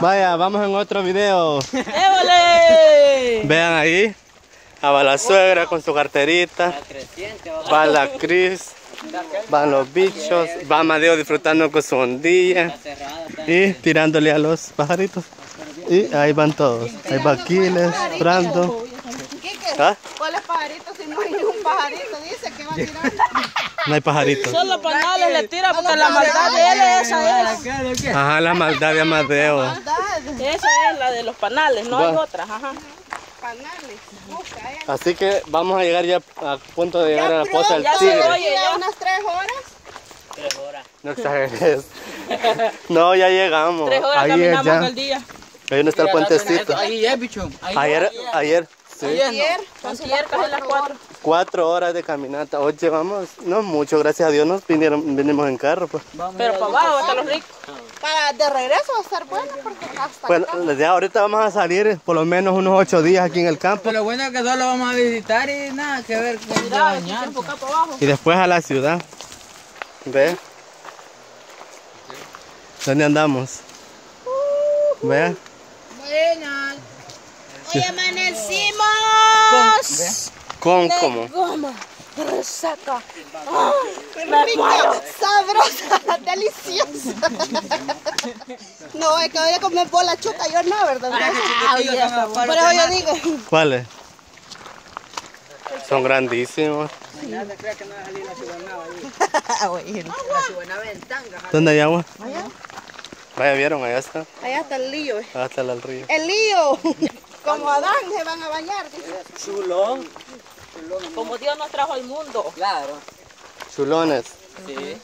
Vaya, vamos en otro video. ¡Évole! Vean ahí. A va la suegra con su carterita. Va la Cris. Van los bichos. Va Amadeo disfrutando con su ondilla. Y tirándole a los pajaritos. Y ahí van todos. Ahí va Aquiles. ¿Ah? ¿cuáles pajaritos? Si no hay ningún pajarito, dice que va a tirar. No hay pajaritos. Solo panales le tira porque la maldad de él esa es. Ajá, la maldad de Amadeo. Esa es la de los panales, no hay otras, ajá. Panales, busca, eh. Así que vamos a llegar ya a punto de llegar a la poza del ya se tigre. oye. Ya unas tres horas. No exageres. No, ya llegamos. Tres horas Ahí caminamos ya. aquel día. Ahí no está el puentecito. Ahí es, bicho. Ahí Ayer, ayer, sí. Ayer, Antier, casi las cuatro. Cuatro horas de caminata. Hoy llevamos, no mucho, gracias a Dios nos vinieron, vinimos en carro. Pues. Pero para abajo, hasta los ricos. para de regreso va a estar bueno porque hasta Bueno, acá. ya ahorita vamos a salir por lo menos unos ocho días aquí en el campo Pero lo bueno es que solo vamos a visitar y nada que ver con para abajo. y después a la ciudad. ¿Ve? ¿Dónde andamos? ¿Ve? Buenas. Hoy amanecimos. ¿Con cómo? Goma, resaca. Rica, sabrosa, deliciosa. No, es que voy a comer bola chuca, yo no, ¿verdad? Ah, ya está. Pero yo digo, ¿Cuáles? Son grandísimos. ¿Dónde hay agua? Vaya, vieron, allá está. allá está el lío. eh. Hasta el río. El lío. Como Adán se van a bañar. dice. Como Dios nos trajo al mundo. Claro. Chulones. Sí.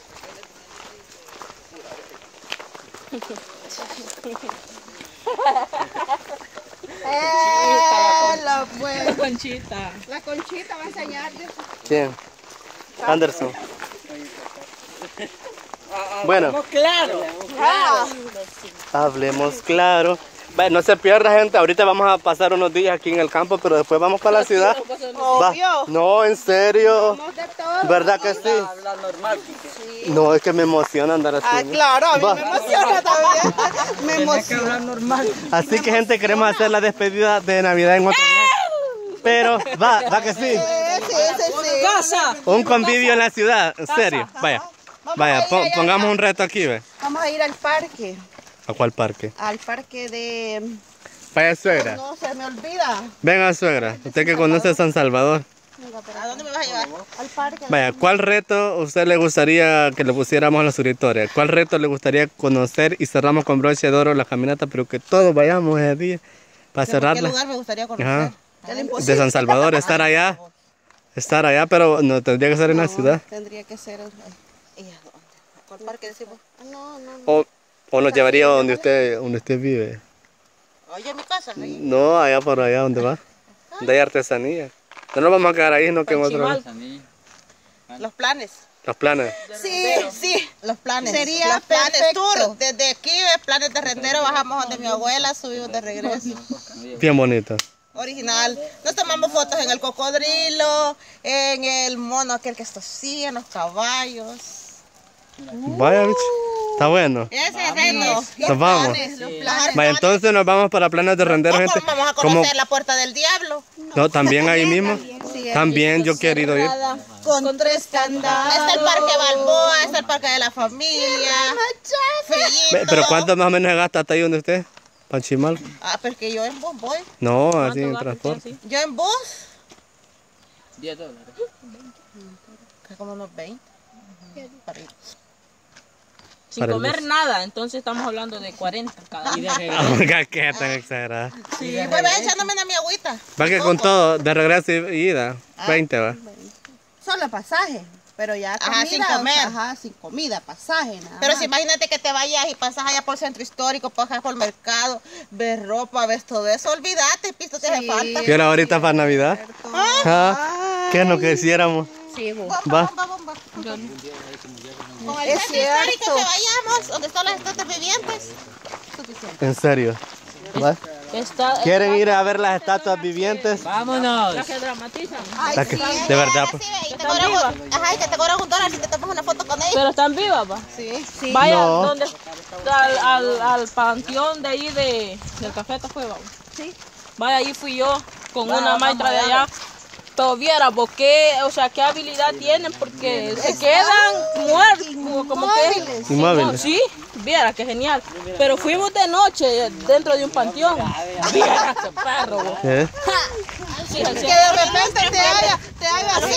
Eh, la pues. Conchita. La conchita va a enseñar. ¿Quién? Anderson. Bueno, Claro. Ah, hablemos claro. Bueno, no se pierda gente, ahorita vamos a pasar unos días aquí en el campo, pero después vamos para la ciudad. Va. obvio. No, en serio. ¿Verdad que sí? No, es que me emociona andar así. Ah, claro, a mí Va. me emociona también. Me emociona. hablar normal. Así que gente, queremos hacer la despedida de Navidad en otro día. Pero, va, va que sí. Casa. Un convivio en la ciudad, en serio. Vaya, vaya, pongamos un reto aquí, ve. Vamos a ir al parque. ¿A cuál parque? Al parque de. Vaya, suegra. No se me olvida. Venga, suegra. Usted que conoce San Salvador. ¿A dónde me vas a llevar? Al parque. Vaya, ¿cuál reto a usted le gustaría que le pusiéramos a los suscriptores? ¿Cuál reto le gustaría conocer y cerramos con broche de oro la caminata, pero que todos vayamos ese día para ¿Qué cerrarla? lugar me gustaría conocer? De San Salvador, estar allá. Estar allá, pero no tendría que ser en la ciudad. Tendría que ser. ¿Y a dónde? ¿Cuál parque decimos? No, no. O, o nos llevaría donde usted, donde usted vive. Oye, mi casa. ahí. No, allá por allá donde va. Donde hay artesanía. No nos vamos a quedar ahí, no que en otro. Los planes. Los planes. Sí, sí, los planes. Sería Los planes tour. Desde aquí, planes de rendero, bajamos donde mi abuela, subimos de regreso. Bien bonito. Original. Nos tomamos fotos en el cocodrilo, en el mono aquel que está así, en los caballos. Vaya, bicho. Está bueno. Ese es reto. Nos vamos. Entonces nos vamos para planes de rendero, gente. Vamos a Como, conocer la puerta del diablo. no, también ahí mismo. También yo he querido ir. Con tres candados. Está el parque Balboa, está el parque de la familia. Ve, Fellito. Pero ¿cuánto más o menos gasta hasta ahí donde usted? Panchimal. Ah, porque yo en bus voy. No, así en transporte. Yo en bus, 10 dólares. que como unos 20. Para ir. Sin Para el comer nada, entonces estamos hablando de 40 cada día. Ah, qué tan exagerada. Sí, pues ve echándome una mi agüita. Va que con todo, de regreso y ida, 20 va. Solo pasaje. Pero ya Ajá, sin comer. Ajá, sin comida, pasaje, nada Pero más. si imagínate que te vayas y pasas allá por centro histórico, pasas por el mercado, ves ropa, ves todo eso, olvídate, pisto te hace Sí. falta. ¿Qué hora ahorita para Navidad? Ah, ¿Qué es lo que hiciéramos? Bomba, Va. bomba, bomba. Con el Es centro histórico cierto. que vayamos, donde están las estatas vivientes. En serio. Está, ¿Quieren ir a ver las estatuas vivientes? Vámonos. las que dramatizan. Ay, sí, de verdad, pues. sí, te ¿Están cobran? Ajá, y que te cobran un dólar si te tomas una foto con ella. Pero están vivas, va. Sí, sí. Vaya, No. donde al, al, al panteón de ahí de, del café te fue, vamos. Sí. Vaya, ahí fui yo con una maestra de allá. Viera, vos qué, o sea, qué habilidad tienen porque se quedan muertos, como, que... Inmóviles. Sí, viera, qué genial. Pero fuimos de noche dentro de un panteón. Viera, qué perro, vos. ¿Eh? Sí, Que de repente te haga, te haga así.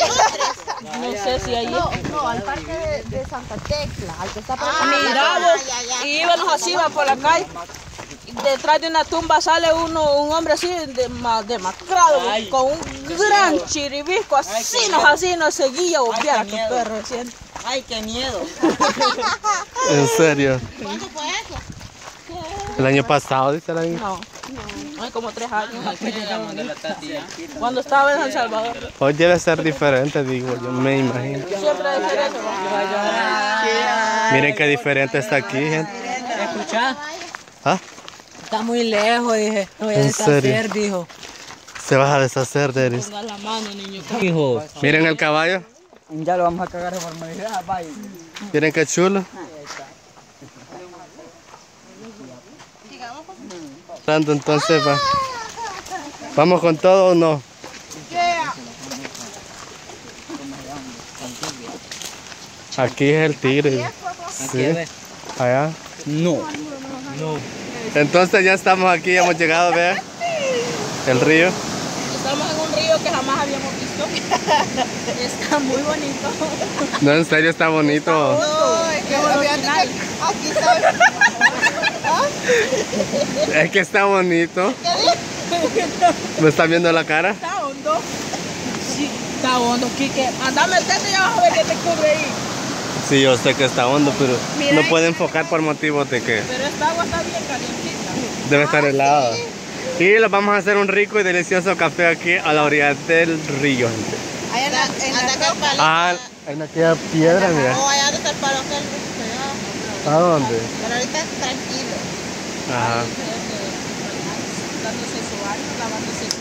no sé si ahí... No, al parque de, de Santa Tecla, al que está por Ah, Mira, vos, y íbamos así, va por la calle. Detrás de una tumba sale uno, un hombre así de, ma- demacrado, con un gran chiribisco, así nos, así nos seguía, perro siente. Ay, qué miedo. En serio. ¿Cuándo fue eso? El año pasado, dice la niña. No, hay como tres años. Cuando estaba en San Salvador. Hoy debe ser diferente, digo yo, me imagino. Siempre es diferente. ¿no? Miren qué diferente está aquí, gente. Escucha, ¿Ah? está muy lejos, dije. No voy a ¿En serio? dijo. Se vas a deshacer, Deris. Ponga la mano, niño. Hijo. Miren el caballo. Ya lo vamos a cagar de formalidad, vaya. Miren qué chulo. Tanto entonces va. ¿Vamos con todo o no? Aquí es el tigre. Sí. Allá. No. Entonces ya estamos aquí, hemos llegado ver el río. Estamos en un río que jamás habíamos visto. Está muy bonito. No, en serio está bonito. No, es que que aquí está. Es que está bonito. ¿Me están viendo la cara? Está hondo. Sí, está hondo, Kike. Anda, metete y vas a ver qué te cubre ahí. Sí, yo sé que está hondo, pero no puede enfocar por motivos de que Pero esta agua está bien calientita. debe estar helada. Y les vamos a hacer un rico y delicioso café aquí a la orilla del río. gente. Allá en la, en la ropa. Ah, una aquella piedra, mira. Oh, allá donde está el palo aquel. ¿A dónde? Pero ahorita es tranquilo. Ajá. Dándose su baño, lavándose su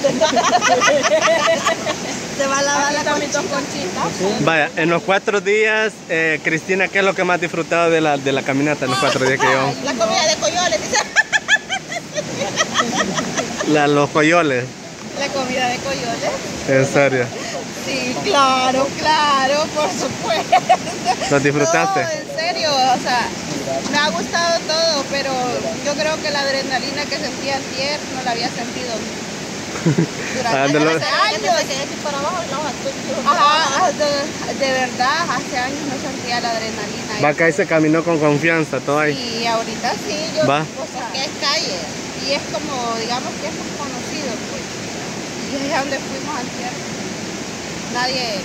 Se va a lavar la conchita. Conchitas. Vaya, en los cuatro días, eh, Cristina, ¿qué es lo que más ha disfrutado de la, de la caminata en los cuatro días que llevamos? La comida de coyoles, dice. La, los coyoles, La comida de coyoles. en serio. Sí, claro, claro, por supuesto. ¿Los disfrutaste? No, en serio, o sea, me ha gustado todo, pero yo creo que la adrenalina que sentía ayer no la había sentido de lo- Hace años. para abajo aquí. Ajá, de, de verdad, hace años no sentía la adrenalina. Va acá y se caminó con confianza, todo ahí. Y ahorita sí, yo, Va. o sea, Que es calle. Y es como, digamos que es más conocido, pues. Y es donde fuimos antes. Nadie,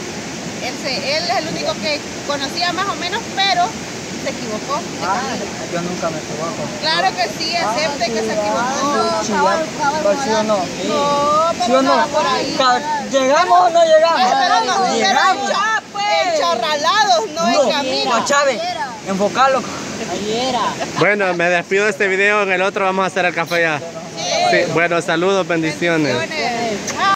él, se, él es el único que conocía más o menos, pero se equivocó. camino. yo nunca me equivoco. Claro que sí, acepte que se equivocó. Sí, ya, ¿sí o no? No, pero ¿Sí o no? por ahí. ¿Llegamos o no llegamos? Pero no, pero Llegamos. ya, pues. Enchorralados, no, en camino. No, Chávez, enfocalo. Bueno, me despido de este video, en el otro vamos a hacer el café ya. Sí, bueno, saludos, bendiciones. Bendiciones.